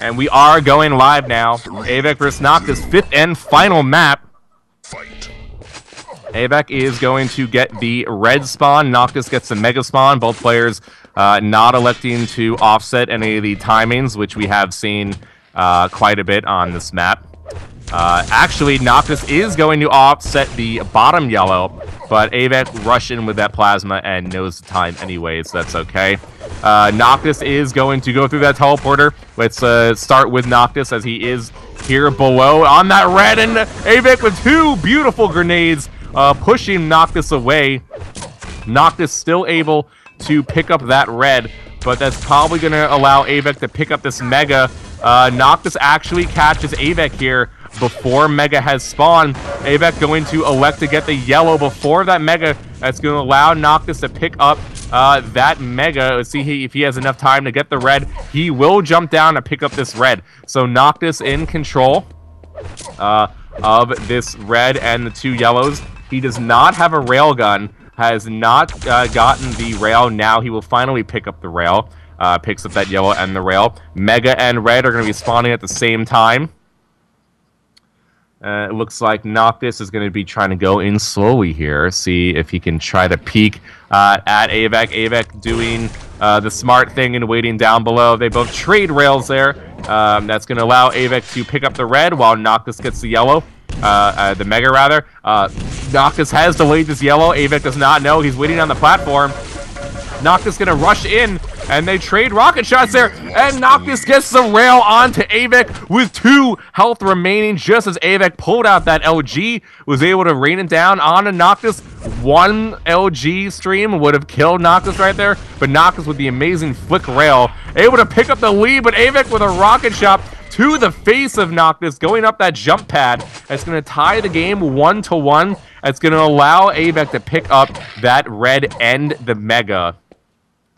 And we are going live now. Avek versus Noctis, fifth and final map. Fight. Avek is going to get the red spawn. Noctis gets the mega spawn. Both players uh, not electing to offset any of the timings, which we have seen uh, quite a bit on this map. Uh, actually, Noctis is going to offset the bottom yellow, but Avek rushed in with that plasma and knows the time anyway, so that's okay. Uh, Noctis is going to go through that teleporter. Let's uh, start with Noctis as he is here below on that red, and Avek with two beautiful grenades uh, pushing Noctis away. Noctis still able to pick up that red, but that's probably going to allow Avek to pick up this Mega. Uh, Noctis actually catches Avek here before Mega has spawned. Avek going to elect to get the yellow before that Mega. That's going to allow Noctis to pick up uh, that Mega. Let's see if he has enough time to get the red. He will jump down and pick up this red. So Noctis in control uh, of this red and the two yellows. He does not have a railgun, has not uh, gotten the rail. Now he will finally pick up the rail. Uh, picks up that yellow and the rail. Mega and red are going to be spawning at the same time. Uh, it looks like Noctis is going to be trying to go in slowly here, see if he can try to peek uh, at Avek. Avek doing uh, the smart thing and waiting down below. They both trade rails there. Um, that's going to allow Avek to pick up the red while Noctis gets the yellow. Uh, uh, the Mega, rather. Uh, Noctis has delayed this yellow. Avek does not know. He's waiting on the platform. Noctis gonna rush in, and they trade rocket shots there, and Noctis gets the rail onto Avek with two health remaining, just as Avek pulled out that LG, was able to rain it down onto Noctis. One LG stream would have killed Noctis right there, but Noctis with the amazing flick rail, able to pick up the lead, but Avek with a rocket shot to the face of Noctis, going up that jump pad. That's going to tie the game one to one. That's going to allow Avek to pick up that red and the Mega.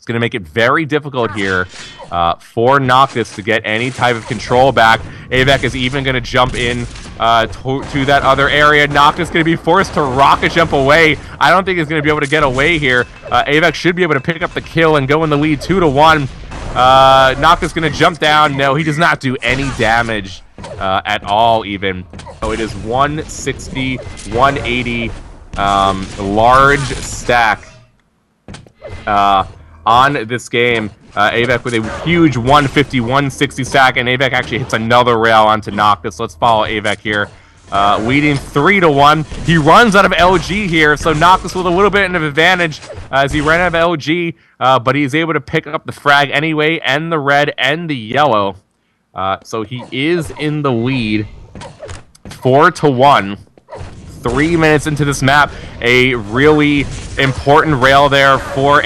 It's going to make it very difficult here uh, for Noctis to get any type of control back. Avek is even going to jump in uh, to, to, that other area. Noctis going to be forced to rocket jump away. I don't think he's going to be able to get away here. Uh, should be able to pick up the kill and go in the lead 2 to one. Uh, Noctis going to jump down. No, he does not do any damage uh, at all even. So it is 160, 180, um, large stack. Uh, on this game. Uh, Avek with a huge 150, 160 stack, and Avek actually hits another rail onto Noctis. Let's follow Avek here. Uh, leading 3 to 1. He runs out of LG here, so Noctis with a little bit of advantage uh, as he ran out of LG, uh, but he's able to pick up the frag anyway, and the red and the yellow. Uh, so he is in the lead 4 to 1 three minutes into this map. A really important rail there for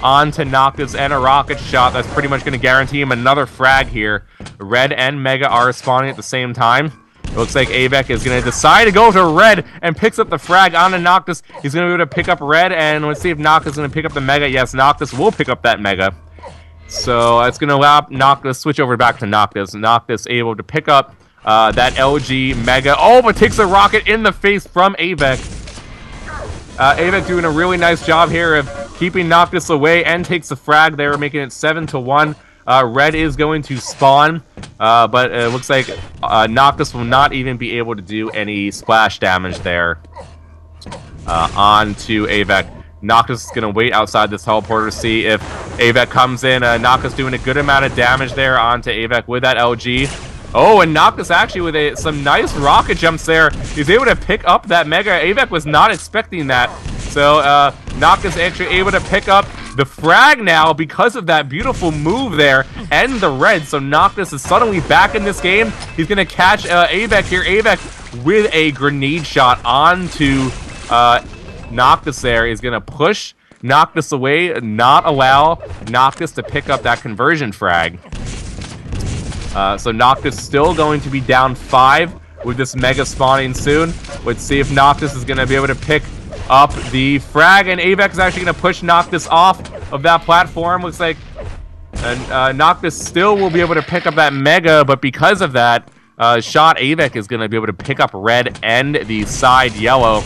Avek onto Noctis and a rocket shot. That's pretty much going to guarantee him another frag here. Red and Mega are spawning at the same time. It looks like Avek is going to decide to go to red and picks up the frag onto Noctis. He's going to be able to pick up red, and let's see if Noctis is going to pick up the Mega. Yes, Noctis will pick up that Mega. So that's going to allow Noctis switch over back to Noctis. Noctis able to pick up uh, that LG Mega. Oh, but takes a rocket in the face from Avek. Uh, Avek doing a really nice job here of keeping Noctis away and takes the frag there, making it 7 to 1. Uh, Red is going to spawn, uh, but it looks like uh, Noctis will not even be able to do any splash damage there uh, on to Avek. Noctis is going to wait outside this teleporter to see if Avek comes in. Uh, Noctis doing a good amount of damage there onto Avek with that LG. Oh, and Noctis actually with a, some nice rocket jumps there. He's able to pick up that Mega. Avek was not expecting that. So, uh, Noctis actually able to pick up the frag now because of that beautiful move there and the red. So Noctis is suddenly back in this game. He's going to catch uh, here. Avek with a grenade shot onto uh, Noctis there is going to push Noctis away, not allow Noctis to pick up that conversion frag. Uh, so Noctis still going to be down five with this Mega spawning soon. Let's see if Noctis is going to be able to pick up the frag, and Avek is actually going to push Noctis off of that platform. Looks like and, uh, Noctis still will be able to pick up that Mega, but because of that, uh, Shot Avek is going to be able to pick up red and the side yellow.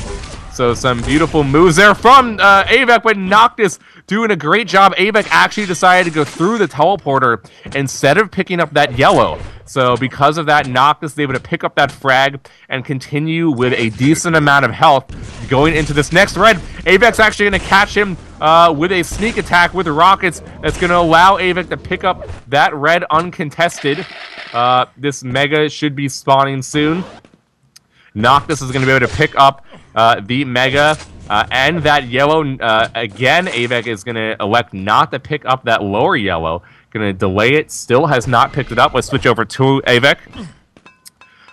So some beautiful moves there from uh, Avek, but Noctis doing a great job. Avek actually decided to go through the teleporter instead of picking up that yellow. So because of that, Noctis is able to pick up that frag and continue with a decent amount of health going into this next red. Avek's actually going to catch him uh, with a sneak attack with rockets that's going to allow Avek to pick up that red uncontested. Uh, this Mega should be spawning soon. Noctis is going to be able to pick up uh, the Mega uh, and that yellow. Uh, again, Avek is going to elect not to pick up that lower yellow. Going to delay it. Still has not picked it up. Let's switch over to Avek.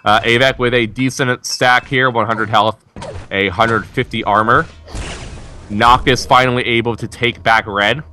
Uh, with a decent stack here, 100 health, a 150 armor. Noctis finally able to take back red.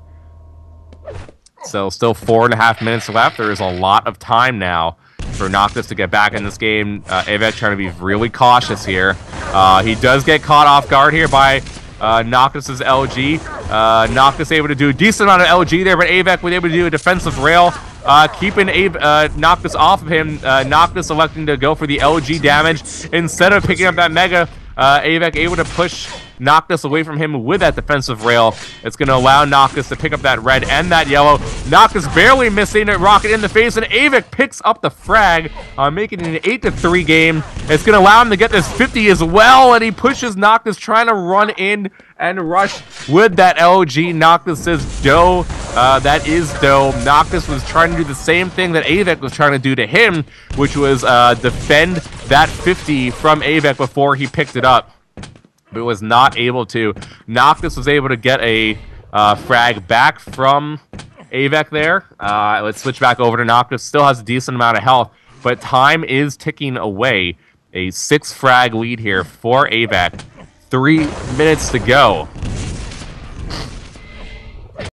So still four and a half minutes left. There is a lot of time now for Noctis to get back in this game. Uh, trying to be really cautious here. Uh, he does get caught off guard here by uh, Noctis's LG. Uh, Noctis able to do a decent amount of LG there, but Avek was able to do a defensive rail, uh, keeping Ave uh, Noctis off of him. Uh, Noctis electing to go for the LG damage instead of picking up that Mega. Uh, able to push Noctis away from him with that defensive rail. It's going to allow Noctis to pick up that red and that yellow. Noctis barely missing it, Rocket in the face, and Avek picks up the frag, uh, making it an 8 to 3 game. It's going to allow him to get this 50 as well, and he pushes Noctis, trying to run in and rush with that LG. Noctis says, Doe, uh, that is Doe. Noctis was trying to do the same thing that Avek was trying to do to him, which was uh, defend that 50 from Avek before he picked it up but was not able to. Noctis was able to get a uh, frag back from Avek there. Uh, let's switch back over to Noctis. Still has a decent amount of health, but time is ticking away. A six frag lead here for Avek. Three minutes to go.